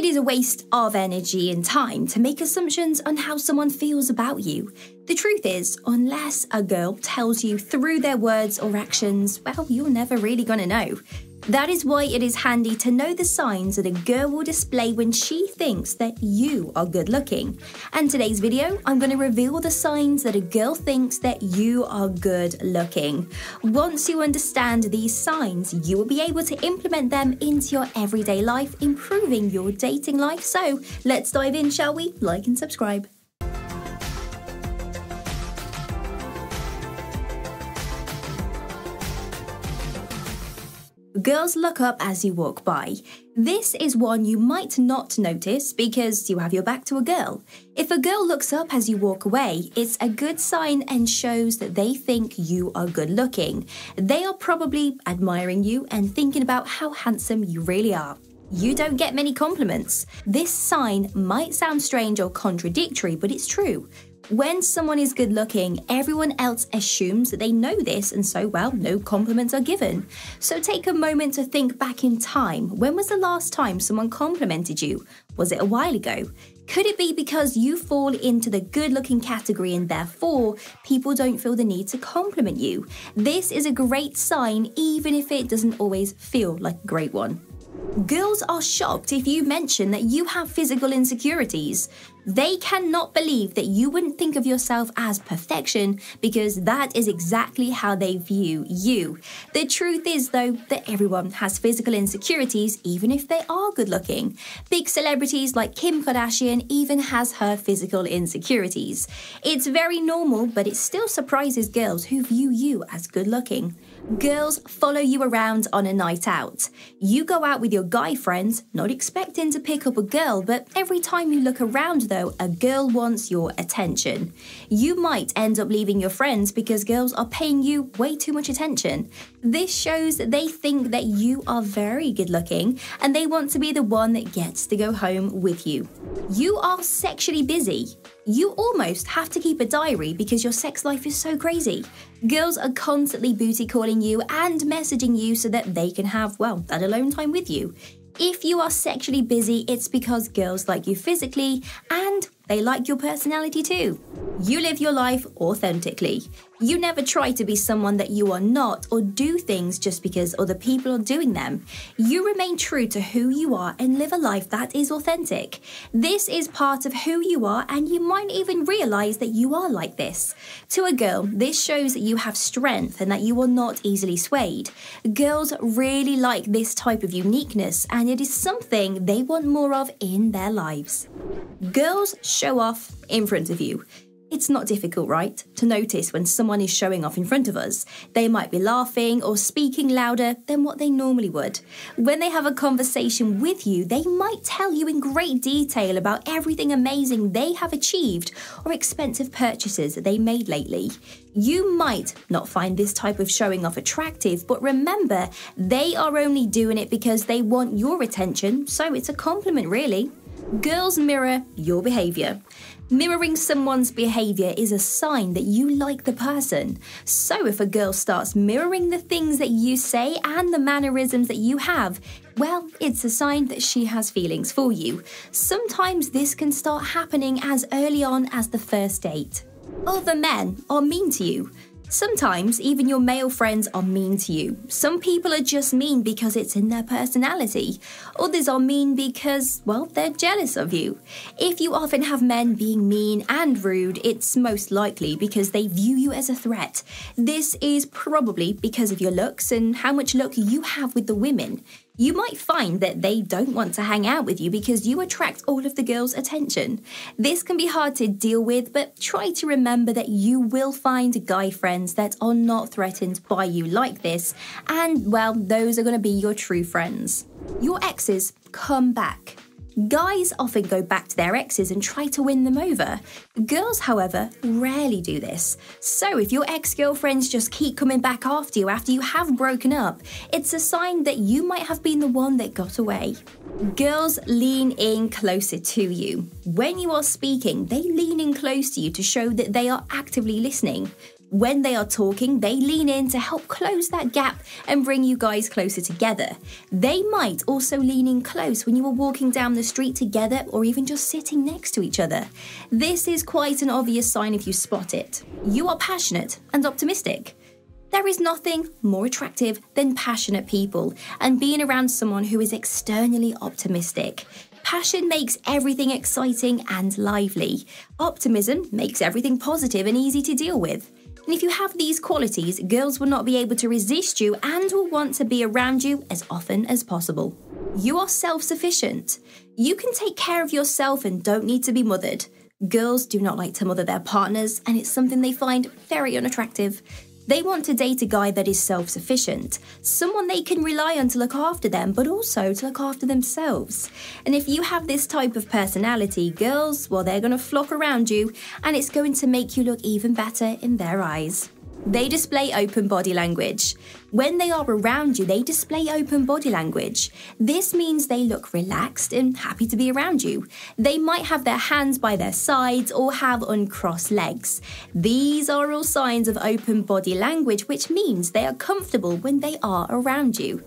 It is a waste of energy and time to make assumptions on how someone feels about you. The truth is, unless a girl tells you through their words or actions, well, you're never really gonna know. That is why it is handy to know the signs that a girl will display when she thinks that you are good looking. And today's video, I'm going to reveal the signs that a girl thinks that you are good looking. Once you understand these signs, you will be able to implement them into your everyday life, improving your dating life. So let's dive in, shall we? Like and subscribe. Girls look up as you walk by. This is one you might not notice because you have your back to a girl. If a girl looks up as you walk away, it's a good sign and shows that they think you are good looking. They are probably admiring you and thinking about how handsome you really are. You don't get many compliments. This sign might sound strange or contradictory, but it's true. When someone is good looking, everyone else assumes that they know this, and so, well, no compliments are given. So take a moment to think back in time. When was the last time someone complimented you? Was it a while ago? Could it be because you fall into the good looking category and therefore people don't feel the need to compliment you? This is a great sign, even if it doesn't always feel like a great one. Girls are shocked if you mention that you have physical insecurities. They cannot believe that you wouldn't think of yourself as perfection because that is exactly how they view you. The truth is, though, that everyone has physical insecurities even if they are good looking. Big celebrities like Kim Kardashian even has her physical insecurities. It's very normal, but it still surprises girls who view you as good looking. Girls follow you around on a night out. You go out with your guy friends, not expecting to pick up a girl, but every time you look around, though, a girl wants your attention. You might end up leaving your friends because girls are paying you way too much attention. This shows that they think that you are very good looking and they want to be the one that gets to go home with you. You are sexually busy. You almost have to keep a diary because your sex life is so crazy. Girls are constantly booty calling you and messaging you so that they can have, well, that alone time with you. If you are sexually busy, it's because girls like you physically and they like your personality too. You live your life authentically. You never try to be someone that you are not or do things just because other people are doing them. You remain true to who you are and live a life that is authentic. This is part of who you are, and you might even realize that you are like this. To a girl, this shows that you have strength and that you are not easily swayed. Girls really like this type of uniqueness, and it is something they want more of in their lives. Girls show off in front of you. It's not difficult, right, to notice when someone is showing off in front of us. They might be laughing or speaking louder than what they normally would. When they have a conversation with you, they might tell you in great detail about everything amazing they have achieved or expensive purchases they made lately. You might not find this type of showing off attractive, but remember, they are only doing it because they want your attention, so it's a compliment, really. Girls mirror your behaviour. Mirroring someone's behaviour is a sign that you like the person. So if a girl starts mirroring the things that you say and the mannerisms that you have, well, it's a sign that she has feelings for you. Sometimes this can start happening as early on as the first date. Other men are mean to you. Sometimes even your male friends are mean to you. Some people are just mean because it's in their personality. Others are mean because, well, they're jealous of you. If you often have men being mean and rude, it's most likely because they view you as a threat. This is probably because of your looks and how much luck you have with the women you might find that they don't want to hang out with you because you attract all of the girls' attention. This can be hard to deal with, but try to remember that you will find guy friends that are not threatened by you like this, and well, those are going to be your true friends. Your exes come back. Guys often go back to their exes and try to win them over. Girls, however, rarely do this. So if your ex girlfriends just keep coming back after you after you have broken up, it's a sign that you might have been the one that got away. Girls lean in closer to you. When you are speaking, they lean in close to you to show that they are actively listening. When they are talking, they lean in to help close that gap and bring you guys closer together. They might also lean in close when you are walking down the street together or even just sitting next to each other. This is quite an obvious sign if you spot it. You are passionate and optimistic. There is nothing more attractive than passionate people and being around someone who is externally optimistic. Passion makes everything exciting and lively. Optimism makes everything positive and easy to deal with. And if you have these qualities, girls will not be able to resist you and will want to be around you as often as possible. You are self sufficient. You can take care of yourself and don't need to be mothered. Girls do not like to mother their partners, and it's something they find very unattractive. They want to date a guy that is self sufficient, someone they can rely on to look after them, but also to look after themselves. And if you have this type of personality, girls, well, they're going to flock around you, and it's going to make you look even better in their eyes. They display open body language. When they are around you, they display open body language. This means they look relaxed and happy to be around you. They might have their hands by their sides or have uncrossed legs. These are all signs of open body language, which means they are comfortable when they are around you.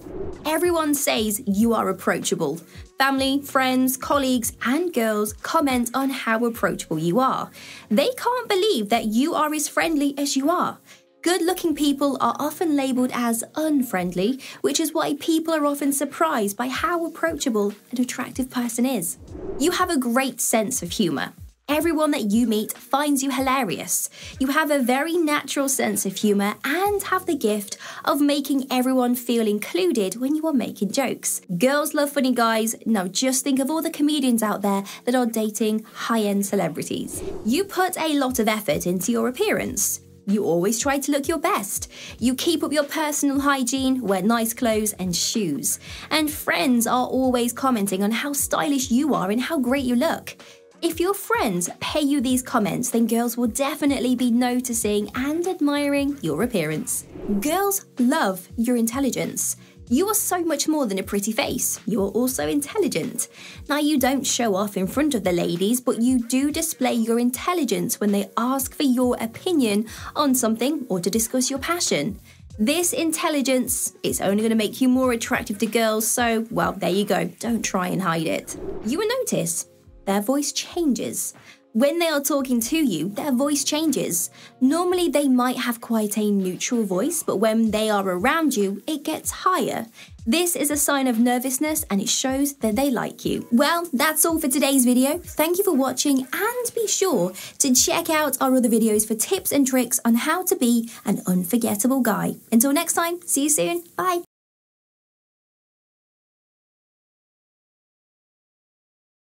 Everyone says you are approachable. Family, friends, colleagues, and girls comment on how approachable you are. They can't believe that you are as friendly as you are. Good looking people are often labelled as unfriendly, which is why people are often surprised by how approachable an attractive person is. You have a great sense of humour. Everyone that you meet finds you hilarious. You have a very natural sense of humour and have the gift of making everyone feel included when you are making jokes. Girls love funny guys. Now just think of all the comedians out there that are dating high end celebrities. You put a lot of effort into your appearance. You always try to look your best. You keep up your personal hygiene, wear nice clothes and shoes. And friends are always commenting on how stylish you are and how great you look. If your friends pay you these comments, then girls will definitely be noticing and admiring your appearance. Girls love your intelligence. You are so much more than a pretty face. You're also intelligent. Now, you don't show off in front of the ladies, but you do display your intelligence when they ask for your opinion on something or to discuss your passion. This intelligence is only going to make you more attractive to girls, so, well, there you go. Don't try and hide it. You will notice their voice changes. When they are talking to you, their voice changes. Normally, they might have quite a neutral voice, but when they are around you, it gets higher. This is a sign of nervousness and it shows that they like you. Well, that's all for today's video. Thank you for watching and be sure to check out our other videos for tips and tricks on how to be an unforgettable guy. Until next time, see you soon. Bye.